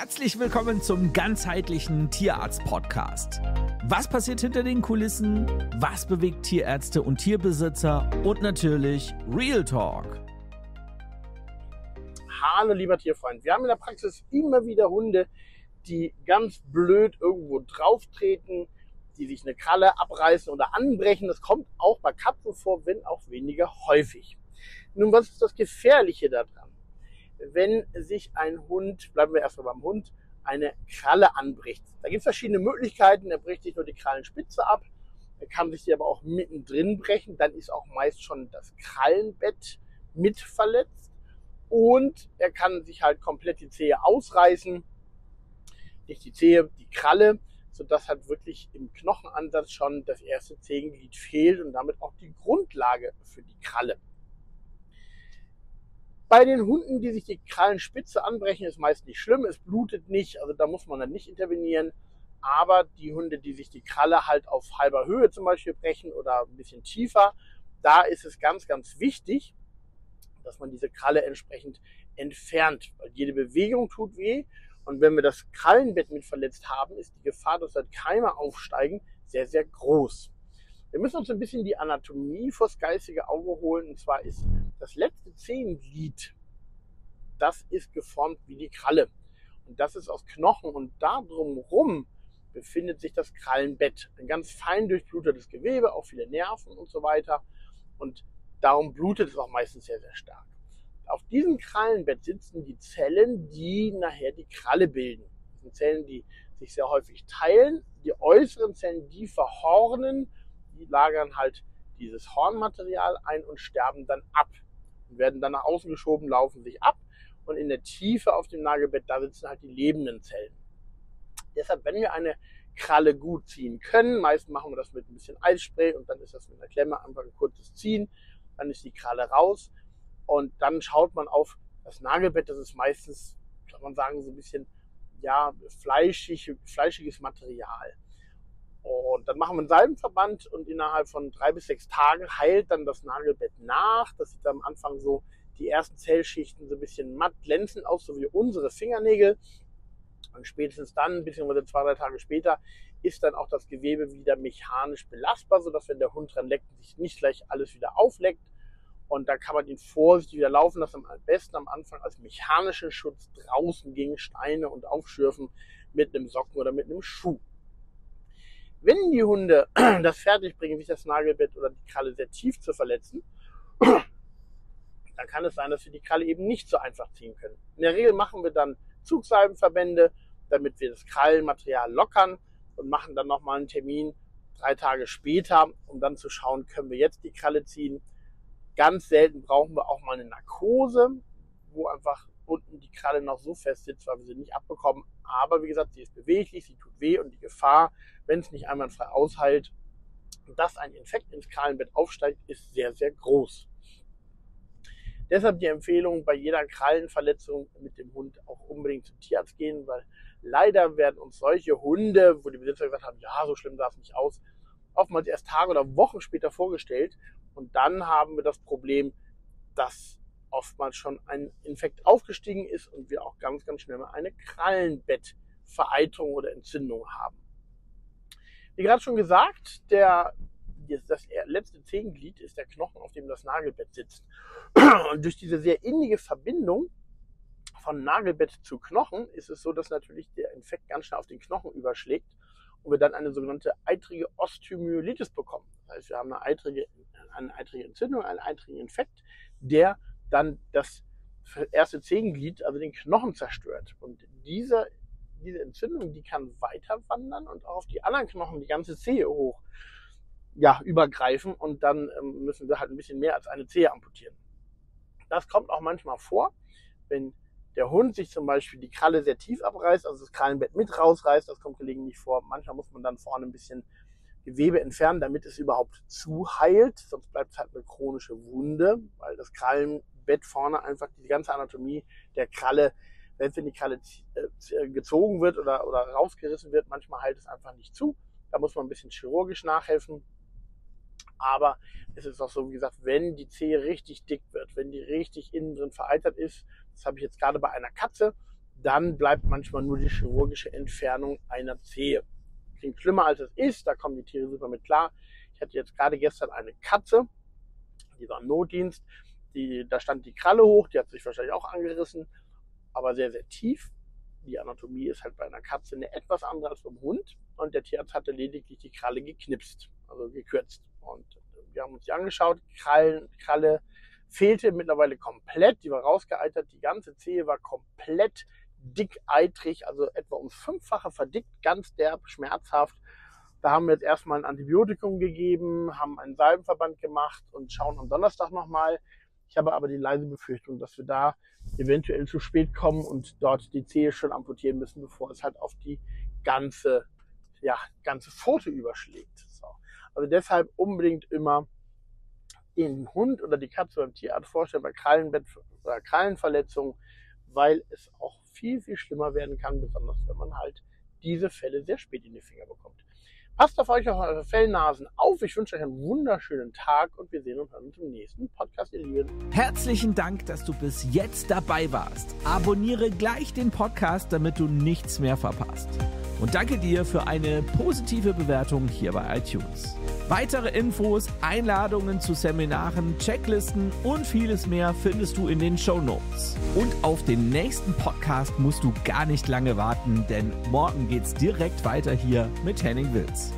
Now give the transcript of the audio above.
Herzlich willkommen zum ganzheitlichen Tierarzt-Podcast. Was passiert hinter den Kulissen? Was bewegt Tierärzte und Tierbesitzer? Und natürlich Real Talk. Hallo lieber Tierfreund, wir haben in der Praxis immer wieder Hunde, die ganz blöd irgendwo drauf treten, die sich eine Kralle abreißen oder anbrechen. Das kommt auch bei Katzen vor, wenn auch weniger häufig. Nun, was ist das Gefährliche daran? Wenn sich ein Hund, bleiben wir erstmal beim Hund, eine Kralle anbricht. Da gibt es verschiedene Möglichkeiten. Er bricht nicht nur die Krallenspitze ab, er kann sich die aber auch mittendrin brechen. Dann ist auch meist schon das Krallenbett mit verletzt. Und er kann sich halt komplett die Zehe ausreißen. Nicht die Zehe, die Kralle, sodass halt wirklich im Knochenansatz schon das erste Zehenglied fehlt und damit auch die Grundlage für die Kralle. Bei den Hunden, die sich die Krallenspitze anbrechen, ist meist nicht schlimm. Es blutet nicht, also da muss man dann nicht intervenieren. Aber die Hunde, die sich die Kralle halt auf halber Höhe zum Beispiel brechen oder ein bisschen tiefer, da ist es ganz, ganz wichtig, dass man diese Kralle entsprechend entfernt. Weil jede Bewegung tut weh. Und wenn wir das Krallenbett mit verletzt haben, ist die Gefahr, dass dort Keime aufsteigen, sehr, sehr groß. Wir müssen uns ein bisschen die Anatomie vors geistige Auge holen. Und zwar ist das letzte Zehenglied, das ist geformt wie die Kralle. Und das ist aus Knochen. Und da drumherum befindet sich das Krallenbett. Ein ganz fein durchblutetes Gewebe, auch viele Nerven und so weiter. Und darum blutet es auch meistens sehr, sehr stark. Auf diesem Krallenbett sitzen die Zellen, die nachher die Kralle bilden. Das sind Zellen, die sich sehr häufig teilen. Die äußeren Zellen, die verhornen die lagern halt dieses Hornmaterial ein und sterben dann ab. Und werden dann nach außen geschoben, laufen sich ab. Und in der Tiefe auf dem Nagelbett, da sitzen halt die lebenden Zellen. Deshalb, wenn wir eine Kralle gut ziehen können, meist machen wir das mit ein bisschen Eisspray und dann ist das mit einer Klemme einfach ein kurzes Ziehen, dann ist die Kralle raus und dann schaut man auf das Nagelbett, das ist meistens, kann man sagen, so ein bisschen ja, fleischig, fleischiges Material. Und dann machen wir einen Salbenverband und innerhalb von drei bis sechs Tagen heilt dann das Nagelbett nach. Das sieht am Anfang so die ersten Zellschichten so ein bisschen matt glänzend aus, so wie unsere Fingernägel. Und spätestens dann, beziehungsweise zwei, drei Tage später, ist dann auch das Gewebe wieder mechanisch belastbar, sodass wenn der Hund dran leckt, sich nicht gleich alles wieder aufleckt. Und da kann man ihn vorsichtig wieder laufen lassen, am besten am Anfang als mechanischen Schutz draußen gegen Steine und Aufschürfen mit einem Socken oder mit einem Schuh. Wenn die Hunde das fertigbringen, sich das Nagelbett oder die Kralle sehr tief zu verletzen, dann kann es sein, dass wir die Kralle eben nicht so einfach ziehen können. In der Regel machen wir dann Zugsalbenverbände, damit wir das Krallenmaterial lockern und machen dann nochmal einen Termin drei Tage später, um dann zu schauen, können wir jetzt die Kralle ziehen. Ganz selten brauchen wir auch mal eine Narkose, wo einfach unten die Kralle noch so fest sitzt, weil wir sie nicht abbekommen. Aber wie gesagt, sie ist beweglich, sie tut weh und die Gefahr, wenn es nicht einwandfrei ausheilt, dass ein Infekt ins Krallenbett aufsteigt, ist sehr, sehr groß. Deshalb die Empfehlung, bei jeder Krallenverletzung mit dem Hund auch unbedingt zum Tierarzt gehen, weil leider werden uns solche Hunde, wo die Besitzer gesagt haben, ja, so schlimm sah es nicht aus, oftmals erst Tage oder Wochen später vorgestellt. Und dann haben wir das Problem, dass oftmals schon ein Infekt aufgestiegen ist und wir auch ganz, ganz schnell mal eine Krallenbettvereiterung oder Entzündung haben. Wie gerade schon gesagt, der, das letzte Zehenglied ist der Knochen, auf dem das Nagelbett sitzt. Und durch diese sehr innige Verbindung von Nagelbett zu Knochen ist es so, dass natürlich der Infekt ganz schnell auf den Knochen überschlägt und wir dann eine sogenannte eitrige Osteomyelitis bekommen. Das heißt, wir haben eine eitrige, eine eitrige Entzündung, einen eitrigen Infekt, der dann das erste Zehenglied, also den Knochen zerstört. Und diese, diese Entzündung, die kann weiter wandern und auch auf die anderen Knochen, die ganze Zehe hoch, ja, übergreifen und dann ähm, müssen wir halt ein bisschen mehr als eine Zehe amputieren. Das kommt auch manchmal vor, wenn der Hund sich zum Beispiel die Kralle sehr tief abreißt, also das Krallenbett mit rausreißt, das kommt gelegentlich vor. Manchmal muss man dann vorne ein bisschen Gewebe entfernen, damit es überhaupt zuheilt. Sonst bleibt es halt eine chronische Wunde, weil das Krallen, Bett vorne einfach die ganze Anatomie der Kralle, wenn die Kralle äh, gezogen wird oder, oder rausgerissen wird, manchmal heilt es einfach nicht zu. Da muss man ein bisschen chirurgisch nachhelfen. Aber es ist auch so, wie gesagt, wenn die Zehe richtig dick wird, wenn die richtig innen drin vereitert ist, das habe ich jetzt gerade bei einer Katze, dann bleibt manchmal nur die chirurgische Entfernung einer Zehe. Klingt schlimmer als es ist, da kommen die Tiere super mit klar. Ich hatte jetzt gerade gestern eine Katze, die war im Notdienst, die, da stand die Kralle hoch, die hat sich wahrscheinlich auch angerissen, aber sehr, sehr tief. Die Anatomie ist halt bei einer Katze eine etwas andere als beim Hund und der Tierarzt hatte lediglich die Kralle geknipst, also gekürzt. Und wir haben uns die angeschaut, Krallen, Kralle fehlte mittlerweile komplett, die war rausgeeitert, die ganze Zehe war komplett dick eitrig, also etwa ums Fünffache verdickt, ganz derb, schmerzhaft. Da haben wir jetzt erstmal ein Antibiotikum gegeben, haben einen Salbenverband gemacht und schauen am Donnerstag nochmal. Ich habe aber die leise Befürchtung, dass wir da eventuell zu spät kommen und dort die Zehe schon amputieren müssen, bevor es halt auf die ganze, ja, ganze Pfote überschlägt. So. Also deshalb unbedingt immer den Hund oder die Katze beim Tierarzt vorstellen bei Krallenbett oder Krallenverletzungen, weil es auch viel, viel schlimmer werden kann, besonders wenn man halt diese Fälle sehr spät in die Finger bekommt. Passt auf euch auf eure Fellnasen auf. Ich wünsche euch einen wunderschönen Tag und wir sehen uns dann im nächsten Podcast, ihr Lieben. Herzlichen Dank, dass du bis jetzt dabei warst. Abonniere gleich den Podcast, damit du nichts mehr verpasst. Und danke dir für eine positive Bewertung hier bei iTunes. Weitere Infos, Einladungen zu Seminaren, Checklisten und vieles mehr findest du in den Show Notes. Und auf den nächsten Podcast musst du gar nicht lange warten, denn morgen geht's direkt weiter hier mit Henning Wills.